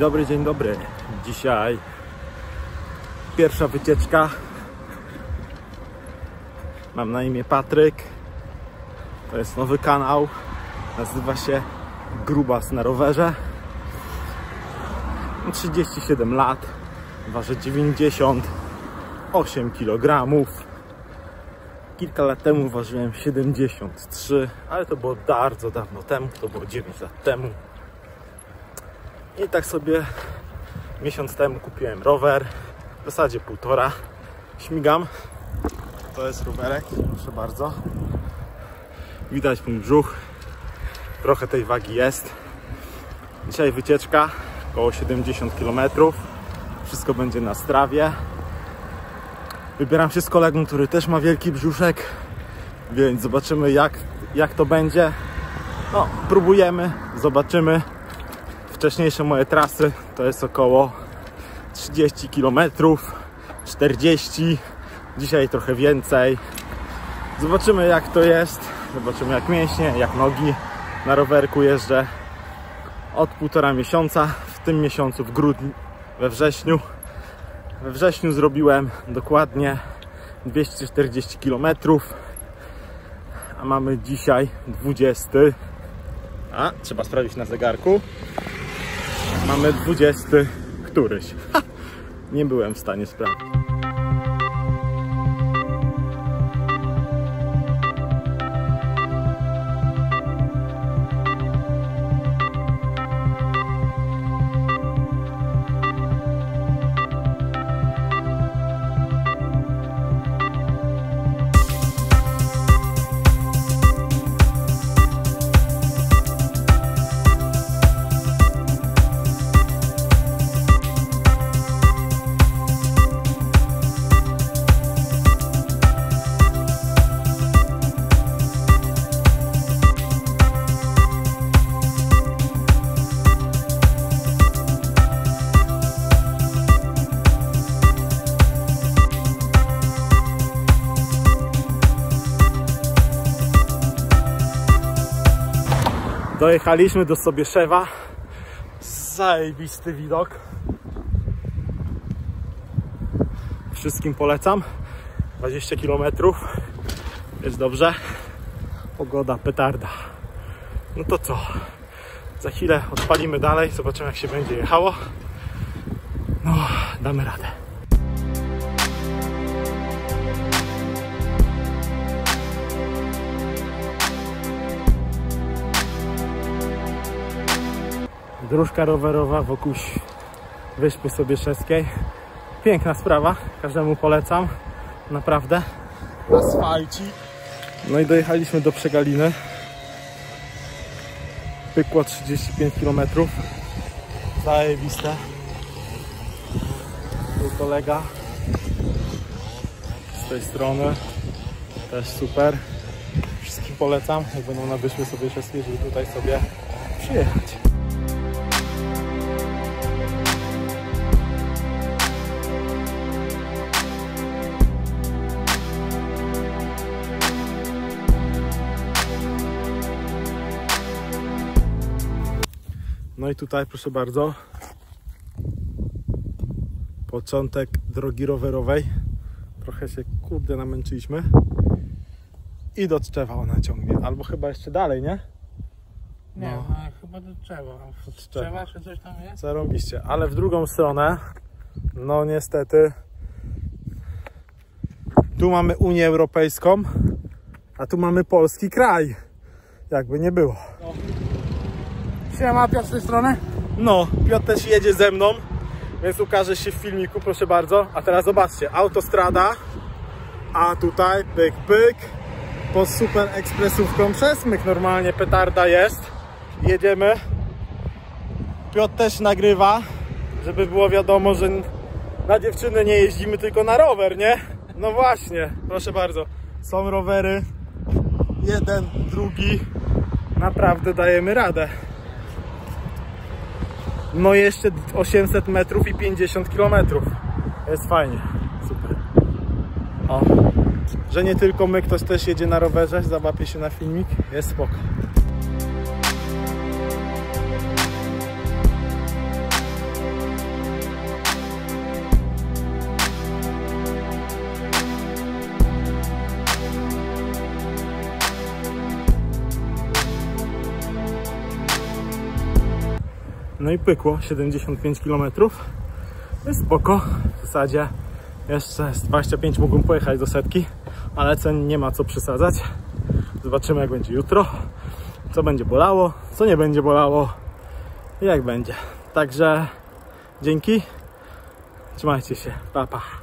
dobry, dzień dobry. Dzisiaj pierwsza wycieczka. Mam na imię Patryk. To jest nowy kanał. Nazywa się Grubas na rowerze. Mam 37 lat. Ważę 98 kg. Kilka lat temu ważyłem 73, ale to było bardzo dawno temu. To było 9 lat temu. I tak sobie miesiąc temu kupiłem rower. W zasadzie półtora. Śmigam. To jest rowerek, proszę bardzo. Widać mój brzuch. Trochę tej wagi jest. Dzisiaj wycieczka około 70 km. Wszystko będzie na strawie. Wybieram się z kolegą, który też ma wielki brzuszek, więc zobaczymy jak, jak to będzie. No, próbujemy, zobaczymy. Wcześniejsze moje trasy to jest około 30 km, 40, dzisiaj trochę więcej. Zobaczymy jak to jest, zobaczymy jak mięśnie, jak nogi. Na rowerku jeżdżę od półtora miesiąca, w tym miesiącu w grudniu, we wrześniu. We wrześniu zrobiłem dokładnie 240 km, a mamy dzisiaj 20. A, trzeba sprawdzić na zegarku. Mamy 20 któryś. Ha, nie byłem w stanie sprawdzić. Dojechaliśmy do Sobieszewa. Zajebisty widok. Wszystkim polecam. 20 km. Jest dobrze. Pogoda petarda. No to co? Za chwilę odpalimy dalej. Zobaczymy jak się będzie jechało. No, damy radę. Dróżka rowerowa wokół Wyspy Sobieszewskiej. Piękna sprawa, każdemu polecam, naprawdę. Asfalci. No i dojechaliśmy do Przegaliny. Pykło 35 km. Zajebiste. Tu kolega z tej strony. Też super. Wszystkim polecam, jak będą na Wyspie Sobieszewskiej, żeby tutaj sobie przyjechać. No i tutaj proszę bardzo początek drogi rowerowej. Trochę się kurde namęczyliśmy. I do Tczewa ona ciągnie. Albo chyba jeszcze dalej, nie? Nie, No. no. chyba do Trzewa. Do Tczewa. Czy coś tam jest? Zarąbiście. Ale w drugą stronę, no niestety, tu mamy Unię Europejską, a tu mamy polski kraj. Jakby nie było. Siema, Piotr z tej strony. No, Piotr też jedzie ze mną, więc ukaże się w filmiku, proszę bardzo. A teraz zobaczcie, autostrada, a tutaj pyk, pyk, pod super ekspresówką przesmyk normalnie, petarda jest. Jedziemy. Piotr też nagrywa, żeby było wiadomo, że na dziewczyny nie jeździmy, tylko na rower, nie? No właśnie, proszę bardzo. Są rowery, jeden, drugi. Naprawdę dajemy radę. No jeszcze 800 metrów i 50 kilometrów. Jest fajnie, super. O, że nie tylko my, ktoś też jedzie na rowerze, zabapie się na filmik, jest spoko. No i pykło 75 km. Jest spoko. W zasadzie jeszcze z 25 mógłbym pojechać do setki, ale cen nie ma co przesadzać. Zobaczymy jak będzie jutro. Co będzie bolało, co nie będzie bolało i jak będzie. Także dzięki. Trzymajcie się. Pa, pa.